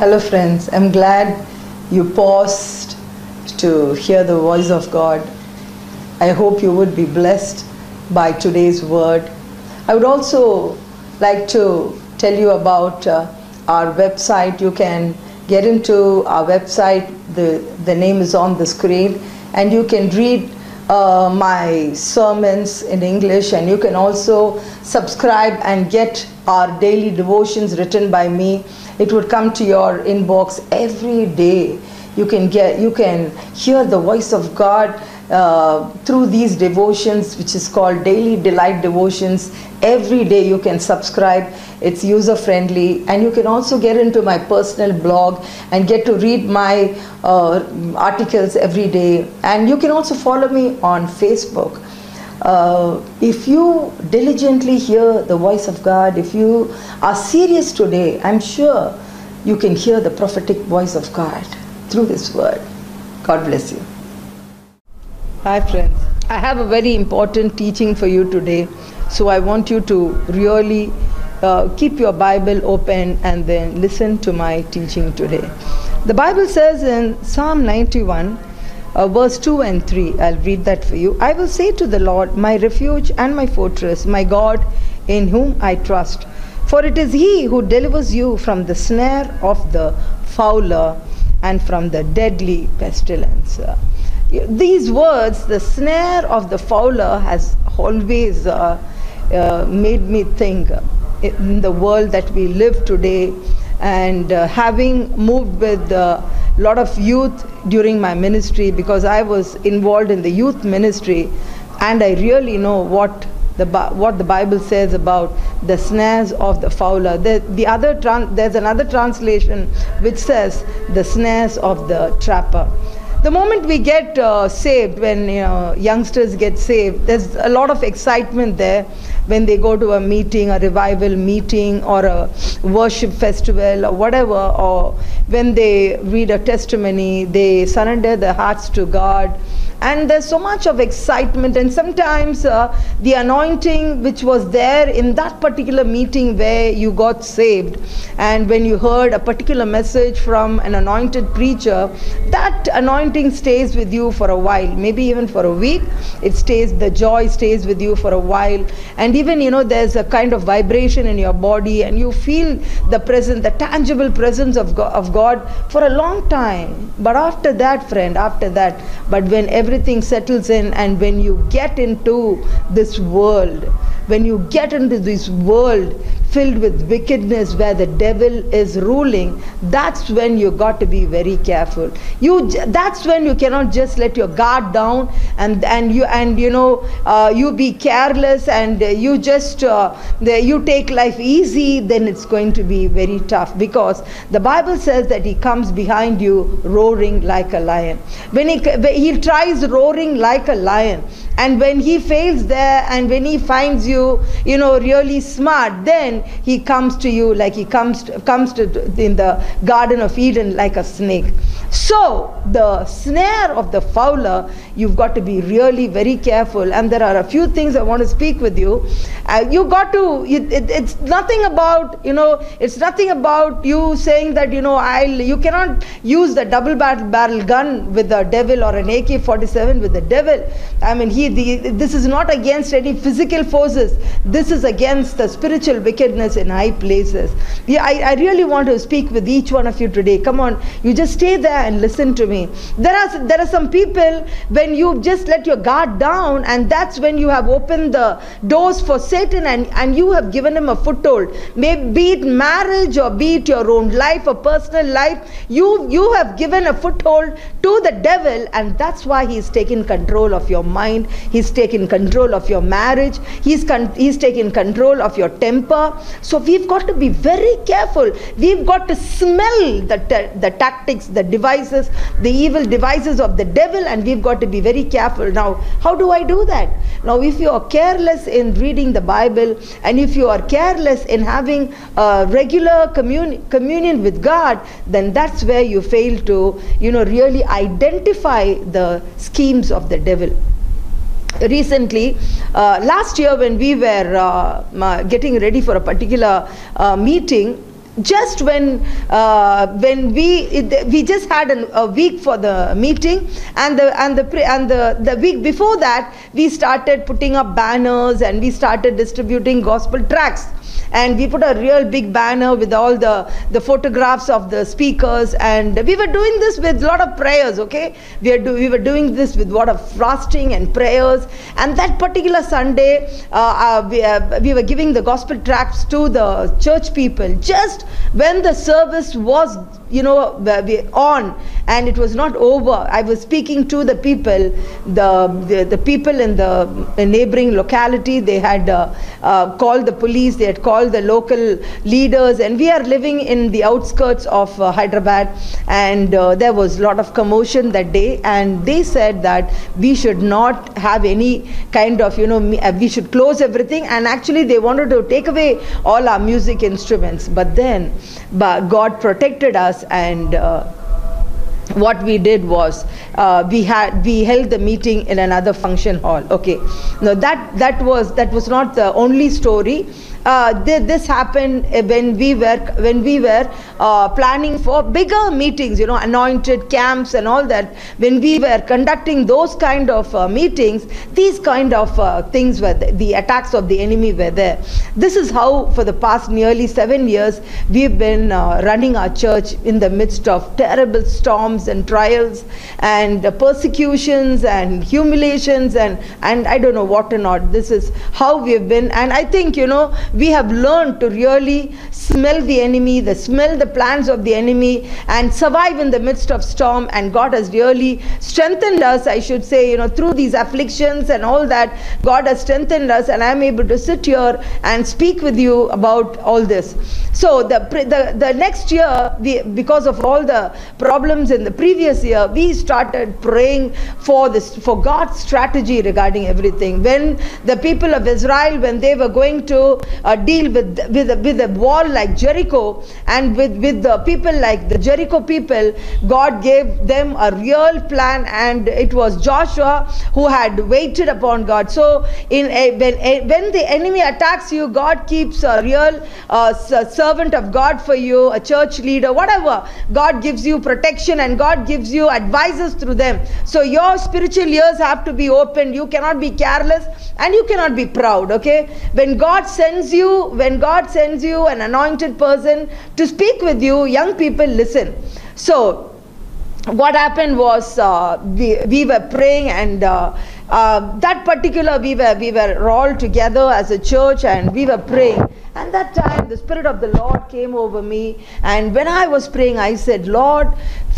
Hello, friends. I'm glad you paused to hear the voice of God. I hope you would be blessed by today's word. I would also like to tell you about uh, our website. You can get into our website, the, the name is on the screen, and you can read uh, my sermons in English, and you can also subscribe and get our daily devotions written by me. It would come to your inbox every day. You can get, you can hear the voice of God uh, through these devotions, which is called Daily Delight Devotions. Every day you can subscribe. It's user friendly, and you can also get into my personal blog and get to read my uh, articles every day. And you can also follow me on Facebook. Uh, if you diligently hear the voice of God, if you are serious today, I'm sure you can hear the prophetic voice of God through His word. God bless you. Hi, friends. I have a very important teaching for you today, so I want you to really uh, keep your Bible open and then listen to my teaching today. The Bible says in Psalm 91, uh, verse 2 and 3, I'll read that for you. I will say to the Lord, my refuge and my fortress, my God, in whom I trust. For it is He who delivers you from the snare of the fowler and from the deadly pestilence. These words, the snare of the fowler, has always uh, uh, made me think in the world that we live today. And uh, having moved with a lot of youth during my ministry, because I was involved in the youth ministry, and I really know what the, what the Bible says about the snares of the fowler. The, the other there's another translation which says the snares of the trapper the moment we get uh, saved, when you know, youngsters get saved, there's a lot of excitement there when they go to a meeting, a revival meeting, or a worship festival, or whatever, or when they read a testimony, they surrender their hearts to God. And there's so much of excitement, and sometimes uh, the anointing which was there in that particular meeting where you got saved, and when you heard a particular message from an anointed preacher, that anointing stays with you for a while, maybe even for a week. It stays, the joy stays with you for a while, and even you know, there's a kind of vibration in your body, and you feel the presence, the tangible presence of God, of God for a long time. But after that, friend, after that, but when everything settles in, and when you get into this world, when you get into this world filled with wickedness where the devil is ruling that's when you got to be very careful. You that's when you cannot just let your guard down and and you and you know uh, you be careless and you just uh, the, you take life easy then it's going to be very tough. Because the bible says that he comes behind you roaring like a lion. When he he tries roaring like a lion and when he fails there and when he finds you you know really smart then he comes to you like he comes to, comes to in the garden of eden like a snake. So the snare of the fowler you've got to be really very careful. And there are a few things i want to speak with you. Uh, you got to it, it, it's nothing about you know it's nothing about you saying that you know i'll you cannot use the double barrel, barrel gun with the devil or an ak-47 with the devil. I mean he the, this is not against any physical forces. This is against the spiritual in high places. Yeah, I, I really want to speak with each one of you today. Come on you just stay there and listen to me. There are there are some people when you just let your guard down and that's when you have opened the doors for satan and and you have given him a foothold. Maybe be it marriage or be it your own life or personal life you you have given a foothold to the devil and that's why he's taken control of your mind. He's taken control of your marriage. He's con- he's taken control of your temper so we've got to be very careful. We've got to smell the the tactics the devices the evil devices of the devil and we've got to be very careful. Now how do i do that? Now if you are careless in reading the bible and if you are careless in having a regular commun- communion with god then that's where you fail to you know really identify the schemes of the devil recently uh, last year when we were uh, getting ready for a particular uh, meeting just when uh, when we it, we just had an, a week for the meeting and the and the and the the week before that we started putting up banners and we started distributing gospel tracts and we put a real big banner with all the the photographs of the speakers. And we were doing this with a lot of prayers okay? We, do, we were doing this with a lot of fasting and prayers. And that particular sunday uh, uh, we, uh, we were giving the gospel tracts to the church people just when the service was you know on and it was not over. I was speaking to the people the the, the people in the neighboring locality. They had uh, uh, called the police. They had called the local leaders and we are living in the outskirts of uh, hyderabad and uh, there was a lot of commotion that day and they said that we should not have any kind of you know uh, we should close everything and actually they wanted to take away all our music instruments but then but god protected us and uh, what we did was uh, we had we held the meeting in another function hall. Okay. Now that that was that was not the only story uh, th- this happened when we were when we were uh, planning for bigger meetings you know anointed camps and all that. When we were conducting those kind of uh, meetings these kind of uh, things were the, the, attacks of the enemy were there. This is how for the past nearly 7 years we've been uh, running our church in the midst of terrible storms and trials and persecutions and humiliations and and I don't know what or not this is how we've been. And I think you know we have learned to really smell the enemy, the smell the plans of the enemy, and survive in the midst of storm. And God has really strengthened us, I should say, you know, through these afflictions and all that. God has strengthened us, and I'm able to sit here and speak with you about all this. So the the, the next year, we, because of all the problems in the previous year, we started praying for this for God's strategy regarding everything. When the people of Israel, when they were going to uh, deal with with with a wall like Jericho and with with the people like the Jericho people, God gave them a real plan, and it was Joshua who had waited upon God. So in a, when a, when the enemy attacks you, God keeps a real uh, servant of God for you, a church leader, whatever. God gives you protection and God gives you advisors through them. So your spiritual ears have to be open. You cannot be careless and you cannot be proud. Okay, when God sends sends you, when God sends you an anointed person to speak with you, young people listen. So, what happened was uh, we, we were praying and uh, uh, that particular we were we were all together as a church and we were praying and that time the spirit of the lord came over me and when i was praying i said lord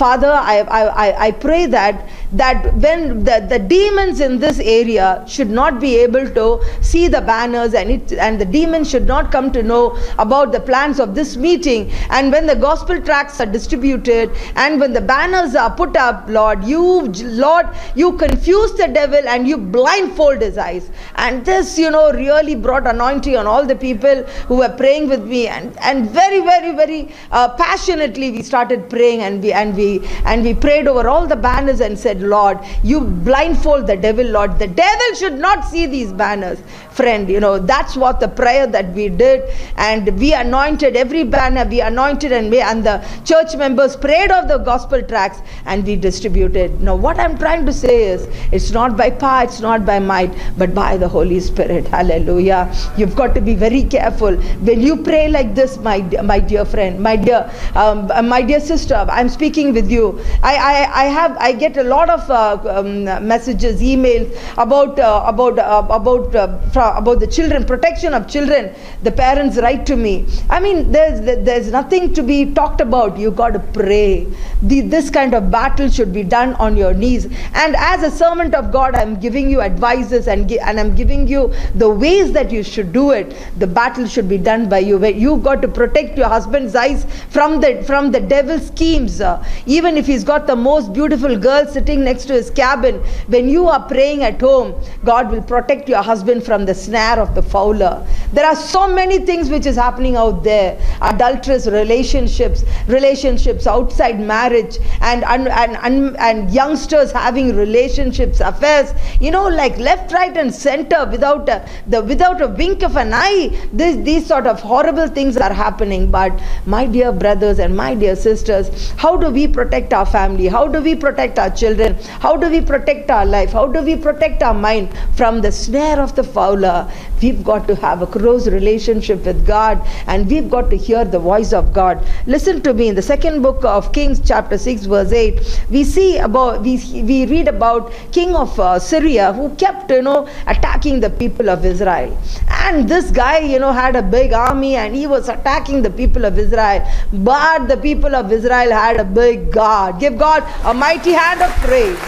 father i i, I pray that that when the, the demons in this area should not be able to see the banners and it and the demons should not come to know about the plans of this meeting. And when the gospel tracts are distributed and when the banners are put up lord you lord you confuse the devil and you blindfold his eyes. And this you know really brought anointing on all the people who were praying with me. And and very very very uh, passionately we started praying and we and we and we prayed over all the banners and said Lord, you blindfold the devil, Lord. The devil should not see these banners. Friend, you know, that's what the prayer that we did. And we anointed every banner, we anointed and we, and the church members prayed of the gospel tracts and we distributed. Now, what I'm trying to say is, it's not by power, it's not by might, but by the Holy Spirit. Hallelujah. You've got to be very careful. When you pray like this, my, my dear friend, my dear, um, my dear sister, I'm speaking with you. I, I, I have, I get a lot of uh, um, messages, emails about uh, about uh, about about the children, protection of children. The parents write to me. I mean, there's there's nothing to be talked about. You got to pray. The, this kind of battle should be done on your knees. And as a servant of God, I'm giving you advices and and I'm giving you the ways that you should do it. The battle should be done by you. You got to protect your husband's eyes from the from the devil's schemes. Even if he's got the most beautiful girl sitting next to his cabin, when you are praying at home, God will protect your husband from the snare of the fowler. There are so many things which is happening out there adulterous relationships, relationships outside marriage, and, and, and, and, and youngsters having relationships, affairs, you know, like left, right, and center without a, the, without a wink of an eye. This, these sort of horrible things are happening. But, my dear brothers and my dear sisters, how do we protect our family? How do we protect our children? How do we protect our life? How do we protect our mind from the snare of the fowler? We've got to have a close relationship with God and we've got to hear the voice of God. Listen to me in the second book of Kings, chapter 6, verse 8. We see about, we, we read about King of uh, Syria who kept, you know, attacking the people of Israel. And this guy, you know, had a big army and he was attacking the people of Israel. But the people of Israel had a big God. Give God a mighty hand of praise.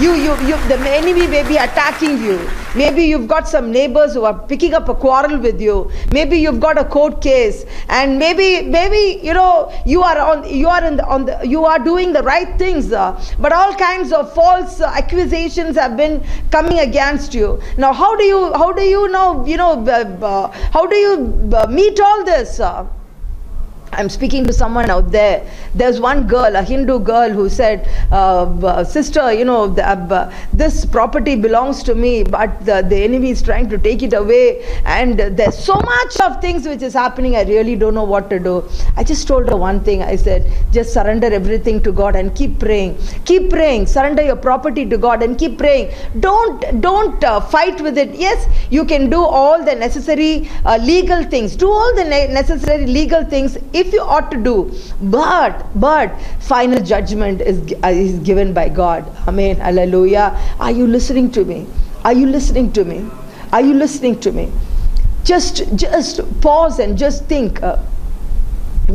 You, you, you, the enemy may be attacking you. Maybe you've got some neighbors who are picking up a quarrel with you. Maybe you've got a court case, and maybe, maybe you know you are on, you are in the, on the, you are doing the right things. Uh, but all kinds of false uh, accusations have been coming against you. Now, how do you, how do you know, you know, uh, how do you uh, meet all this? I'm speaking to someone out there. There's one girl, a Hindu girl, who said, uh, Sister, you know, the, uh, this property belongs to me, but the, the enemy is trying to take it away. And there's so much of things which is happening, I really don't know what to do. I just told her one thing. I said, Just surrender everything to God and keep praying. Keep praying. Surrender your property to God and keep praying. Don't, don't uh, fight with it. Yes, you can do all the necessary uh, legal things, do all the ne- necessary legal things if you ought to do but but final judgment is, uh, is given by god. Amen. Hallelujah. Are you listening to me? Are you listening to me? Are you listening to me? Just just pause and just think uh,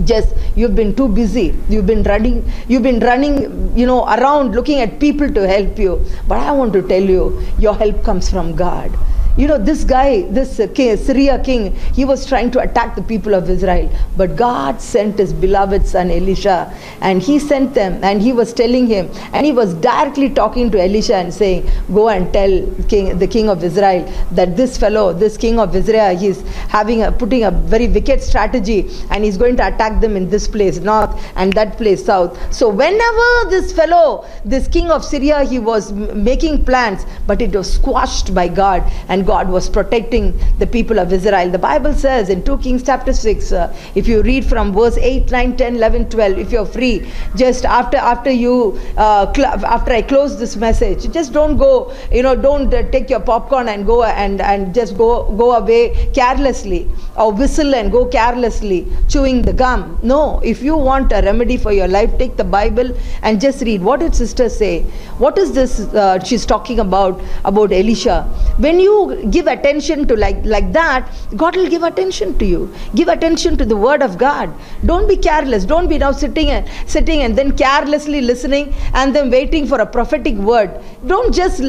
just you've been too busy. You've been running you've been running you know around looking at people to help you. But i want to tell you your help comes from god you know, this guy, this king, Syria king, he was trying to attack the people of Israel. But God sent his beloved son Elisha, and he sent them, and he was telling him, and he was directly talking to Elisha and saying, Go and tell king, the king of Israel that this fellow, this king of Israel, he's having a, putting a very wicked strategy, and he's going to attack them in this place north and that place south. So whenever this fellow, this king of Syria, he was making plans, but it was squashed by God, and and God was protecting the people of Israel. The Bible says in 2 Kings chapter 6, uh, if you read from verse 8, 9, 10, 11, 12, if you're free, just after after you uh, after I close this message, just don't go, you know, don't uh, take your popcorn and go and and just go go away carelessly or whistle and go carelessly chewing the gum. No, if you want a remedy for your life, take the Bible and just read. What did sister say? What is this uh, she's talking about about Elisha? When you give attention to like like that god will give attention to you. Give attention to the word of god. Don't be careless. Don't be now sitting and sitting and then carelessly listening and then waiting for a prophetic word. Don't just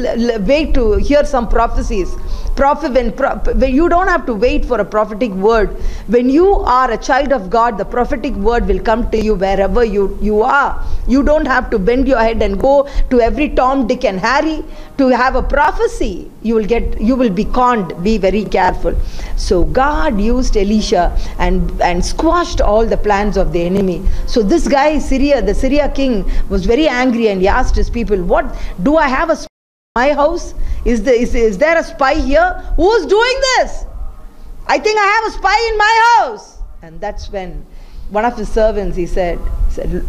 wait to hear some prophecies prophet when, when you don't have to wait for a prophetic word when you are a child of god the prophetic word will come to you wherever you you are. You don't have to bend your head and go to every tom dick and harry to have a prophecy. You will get you will be conned. Be very careful. So god used elisha and and squashed all the plans of the enemy. So this guy syria the syria king was very angry and he asked his people what? Do i have a my house is, the, is, is there a spy here who's doing this i think i have a spy in my house and that's when one of the servants he said said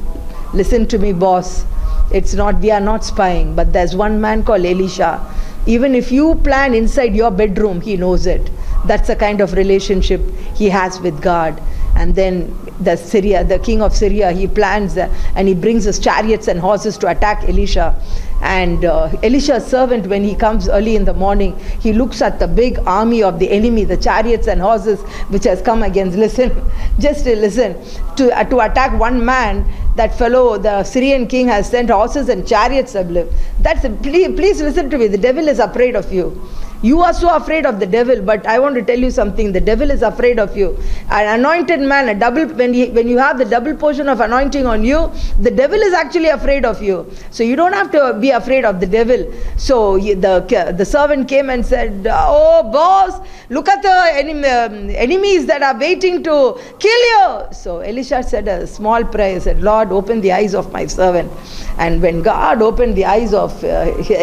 listen to me boss it's not, we are not spying, but there's one man called Elisha. Even if you plan inside your bedroom, he knows it. That's the kind of relationship he has with God. And then the Syria, the king of Syria, he plans uh, and he brings his chariots and horses to attack Elisha. And uh, Elisha's servant, when he comes early in the morning, he looks at the big army of the enemy, the chariots and horses which has come against. Listen, just listen. To, uh, to attack one man, that fellow, the Syrian king, has sent horses and chariots. That's please, please listen to me. The devil is afraid of you. You are so afraid of the devil, but I want to tell you something. The devil is afraid of you. An anointed man, a double when he, when you have the double portion of anointing on you, the devil is actually afraid of you. So you don't have to be afraid of the devil. So he, the the servant came and said, "Oh boss, look at the um, enemies that are waiting to kill you." So Elisha said a small prayer. He said, "Lord, open the eyes of my servant." And when God opened the eyes of uh,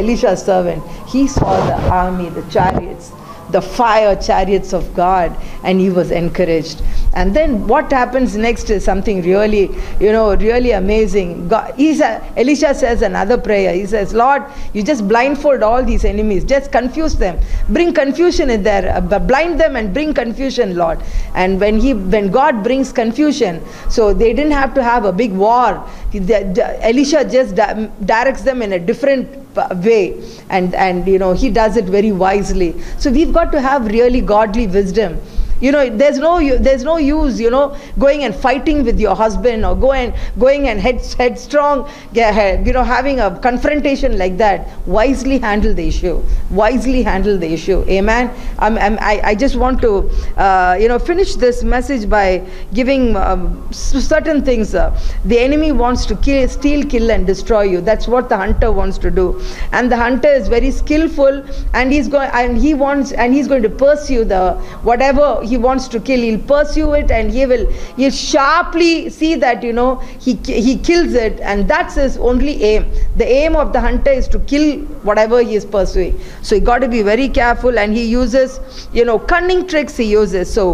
Elisha's servant, he saw the army, the chariots, the fire chariots of God, and he was encouraged. And then what happens next is something really, you know, really amazing. God, a, Elisha says another prayer. He says, Lord, you just blindfold all these enemies, just confuse them, bring confusion in there, uh, blind them and bring confusion, Lord. And when he, when God brings confusion, so they didn't have to have a big war. Elisha just directs them in a different way. And and you know he does it very wisely. So we've got to have really godly wisdom you know there's no there's no use you know going and fighting with your husband or going going and head headstrong you know having a confrontation like that. Wisely handle the issue. Wisely handle the issue. Amen? I'm, I'm, I, I just want to uh, you know finish this message by giving um, certain things uh, the enemy wants to kill steal kill and destroy you. That's what the hunter wants to do. And the hunter is very skillful and he's going and he wants and he's going to pursue the whatever he wants to kill he'll pursue it and he will he'll sharply see that you know he he kills it. And that's his only aim. The aim of the hunter is to kill whatever he is pursuing. So he got to be very careful and he uses you know cunning tricks he uses. So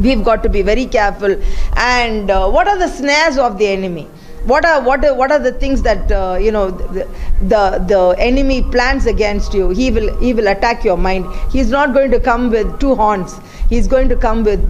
we've got to be very careful. And uh, what are the snares of the enemy? What are what are what are the things that uh, you know the, the the enemy plans against you? He will he will attack your mind. He's not going to come with two horns he's going to come with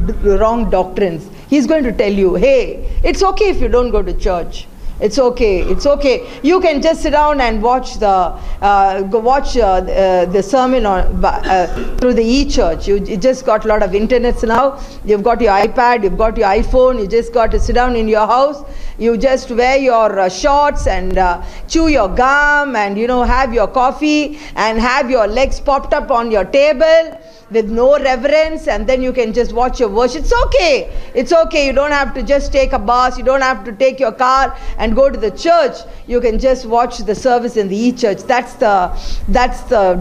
wrong doctrines he's going to tell you hey it's okay if you don't go to church it's okay. It's okay. You can just sit down and watch the uh, go watch uh, uh, the sermon on, uh, through the e-church. You, you, just got a lot of internets now. You've got your iPad. You've got your iPhone. You just got to sit down in your house. You just wear your uh, shorts and uh, chew your gum and you know have your coffee and have your legs popped up on your table with no reverence and then you can just watch your worship. It's okay. It's okay. You don't have to just take a bus. You don't have to take your car and go to the church. You can just watch the service in the e-church. That's the that's the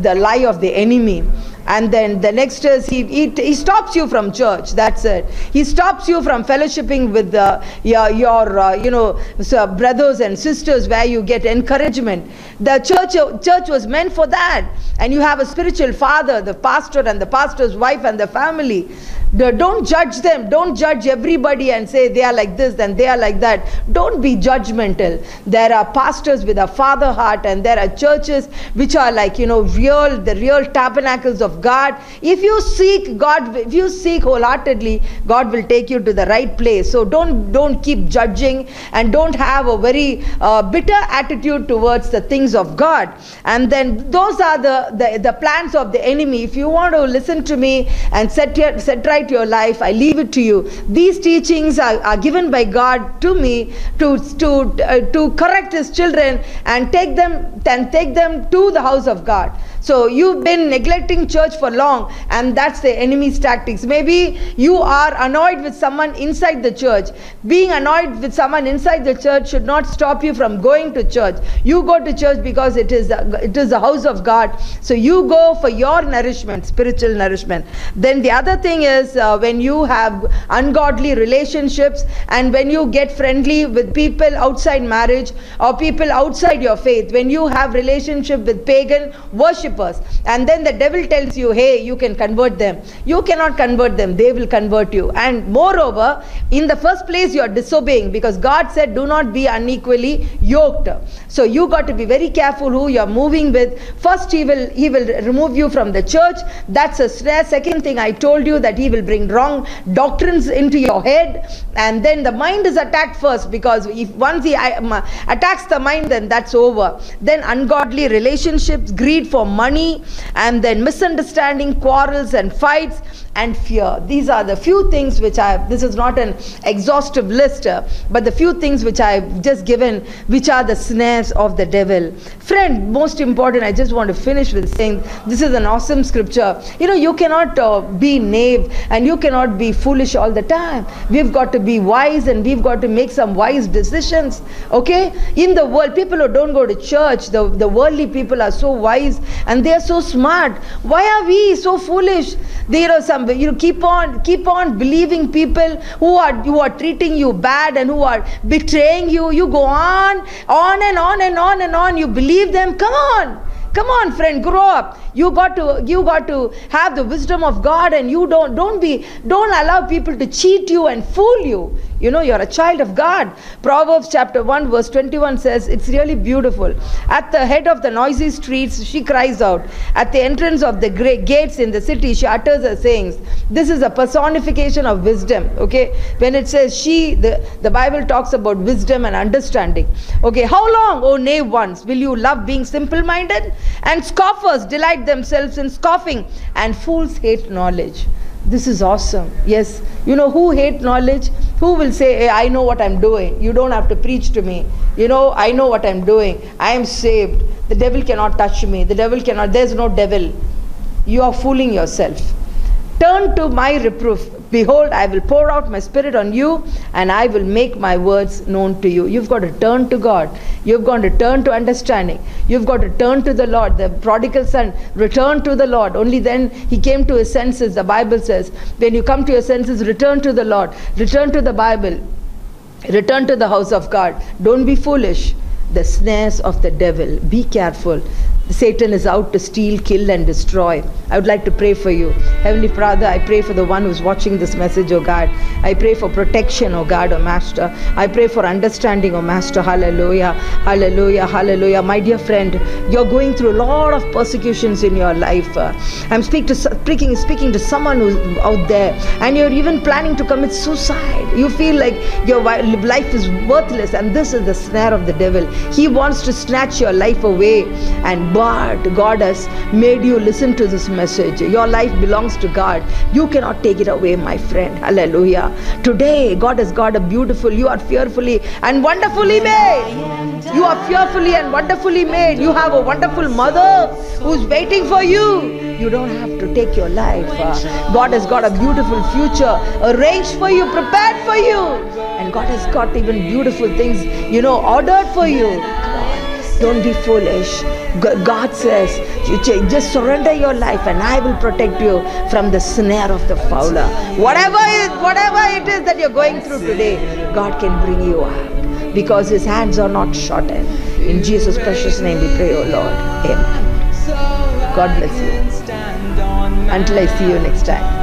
the lie of the enemy and then the next is he, he, he stops you from church that's it he stops you from fellowshipping with the, your, your uh, you know so uh, brothers and sisters where you get encouragement the church uh, church was meant for that and you have a spiritual father the pastor and the pastor's wife and the family don't judge them. Don't judge everybody and say they are like this and they are like that. Don't be judgmental. There are pastors with a father heart and there are churches which are like, you know, real, the real tabernacles of God. If you seek God, if you seek wholeheartedly, God will take you to the right place. So don't, don't keep judging and don't have a very uh, bitter attitude towards the things of God. And then those are the, the, the plans of the enemy. If you want to listen to me and set, your, set right your life. I leave it to you. These teachings are, are given by God to me to, to, uh, to correct his children and take them, and take them to the house of God. So you've been neglecting church for long, and that's the enemy's tactics. Maybe you are annoyed with someone inside the church. Being annoyed with someone inside the church should not stop you from going to church. You go to church because it is the, it is the house of God. So you go for your nourishment, spiritual nourishment. Then the other thing is uh, when you have ungodly relationships and when you get friendly with people outside marriage or people outside your faith, when you have relationship with pagan worship And then the devil tells you, hey, you can convert them. You cannot convert them, they will convert you. And moreover, in the first place, you are disobeying because God said, do not be unequally yoked. So you got to be very careful who you are moving with. First, he will he will remove you from the church. That's a snare. Second thing, I told you that he will bring wrong doctrines into your head, and then the mind is attacked first because if once he attacks the mind, then that's over. Then ungodly relationships, greed for money, and then misunderstanding, quarrels, and fights, and fear. These are the few things which I, this is not an exhaustive list, uh, but the few things which I've just given, which are the snares of the devil. Friend, most important, I just want to finish with saying this is an awesome scripture. You know, you cannot uh, be naive and you cannot be foolish all the time. We've got to be wise and we've got to make some wise decisions. Okay? In the world, people who don't go to church, the, the worldly people are so wise and they are so smart. Why are we so foolish? There are some, you know, keep on, keep on believing people who are who are treating you bad and who are betraying you. You go on, on and on and on and on. You believe them. Come on. Come on, friend, grow up. You got to you got to have the wisdom of God and you don't don't be don't allow people to cheat you and fool you. You know, you're a child of God. Proverbs chapter 1, verse 21 says, It's really beautiful. At the head of the noisy streets, she cries out. At the entrance of the great gates in the city, she utters her sayings. This is a personification of wisdom. Okay? When it says she, the, the Bible talks about wisdom and understanding. Okay, how long, oh, O knave ones, will you love being simple minded? And scoffers delight themselves in scoffing, and fools hate knowledge this is awesome. Yes. You know who hate knowledge? Who will say hey, i know what i'm doing. You don't have to preach to me. You know i know what i'm doing. I am saved. The devil cannot touch me. The devil cannot there's no devil. You are fooling yourself. Turn to my reproof. Behold, I will pour out my spirit on you and I will make my words known to you. You've got to turn to God. You've got to turn to understanding. You've got to turn to the Lord. The prodigal son returned to the Lord. Only then he came to his senses. The Bible says, when you come to your senses, return to the Lord. Return to the Bible. Return to the house of God. Don't be foolish. The snares of the devil. Be careful. Satan is out to steal, kill, and destroy. I would like to pray for you. Heavenly Father, I pray for the one who's watching this message, oh God. I pray for protection, oh God, oh Master. I pray for understanding, oh Master. Hallelujah. Hallelujah. Hallelujah. My dear friend, you're going through a lot of persecutions in your life. I'm speak to, speaking, speaking to someone who's out there, and you're even planning to commit suicide. You feel like your life is worthless, and this is the snare of the devil. He wants to snatch your life away and God has made you listen to this message. Your life belongs to God. You cannot take it away, my friend. Hallelujah. Today, God has got a beautiful, you are fearfully and wonderfully made. You are fearfully and wonderfully made. You have a wonderful mother who's waiting for you. You don't have to take your life. Uh, God has got a beautiful future arranged for you, prepared for you. And God has got even beautiful things, you know, ordered for you. Don't be foolish. God says, just surrender your life and I will protect you from the snare of the fowler. Whatever it, whatever it is that you're going through today, God can bring you out because his hands are not shortened. In Jesus' precious name we pray, O Lord. Amen. God bless you. Until I see you next time.